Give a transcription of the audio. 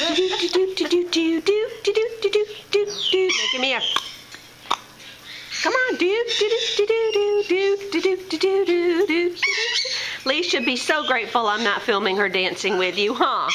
Do do do do do do do do do do do do. Give me a. Come on, do do do do do do do do do do do. Lee should be so grateful I'm not filming her dancing with you, huh?